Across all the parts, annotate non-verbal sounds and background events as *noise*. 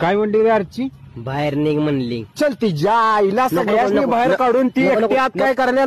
काय म्हणली रे आरची? बाहेर निघ म्हणली. चल ती जा आईला सगळ्यांनी बाहेर काढून ती एकटी आत काय करायला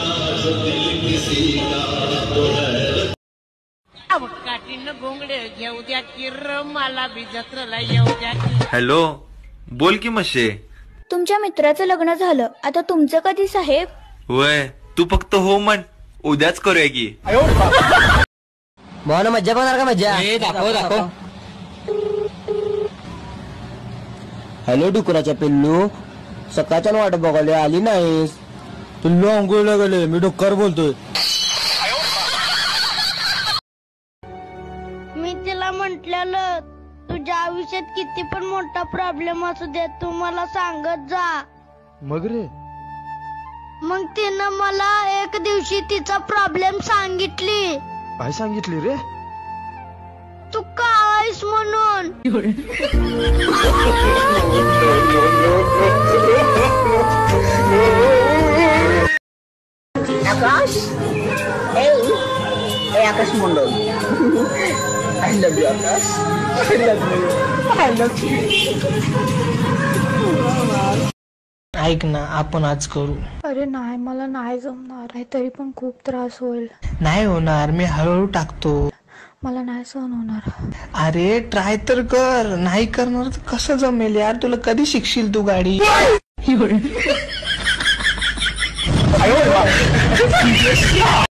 घोंगडे घेऊ द्या किर मला बी जत्रेला येऊ द्या की. हॅलो बोल की मशे तुमच्या मित्राचं लग्न झालं. आता तुमचं कधी साहेब? वय तू फक्त हो म्हण. उद्याच करूया की. भावना मज्जा बघणार का मज्जा? दाखव दाखव. हॅलो डुकराच्या पिल्लू. सकाळच्या वाट बघायला आली नाहीस. पिल्लू अंघोळीला गेले मी डोक्कर बोलतोय. म्हटलेलं तुझ्या आयुष्यात किती पण मोठा प्रॉब्लेम असू दे तू मला सांगत जा. मग रे? मग तिनं मला एक दिवशी तिचा प्रॉब्लेम सांगितली. काय सांगितली रे? तू काय आहेस म्हणून? *laughs* ए Akash Mandal I love you Akash I love you I love you ऐक ना आपण आज करू। अरे नाही मला नाही जमणार. आहे तरी पण खूप त्रास होईल. नाही होणार मी हळूहळू टाकतो. मला नाही सहन होणार. अरे ट्राय तर कर. नाही करणार तर कसं जमेल यार? तुला कधी शिकशील तू गाडी? *laughs* *laughs*